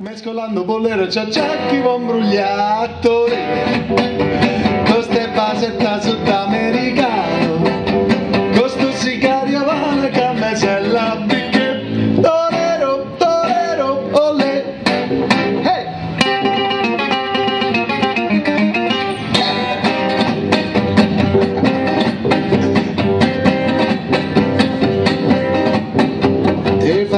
Mescolando bolero c'è chi va imbrugliato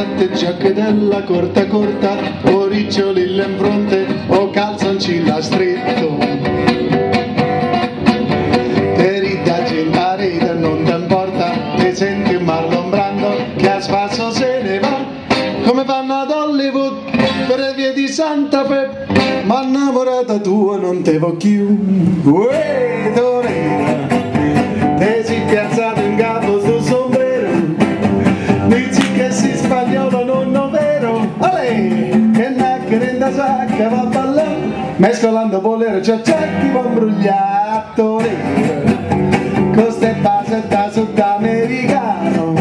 Te fatte giacche della corta corta, o riccioli in fronte, o calzoncilla stretto. Te ridaggi in parete non ti importa, te senti un Marlon Brando che a spasso se ne va, come fanno ad Hollywood per vie di Santa Fe, ma innamorata tua non te vo più. Uè, da sacca va a ballare Mescolando bolero c'è c'è chi va imbrugliato Con ste base da sudamericano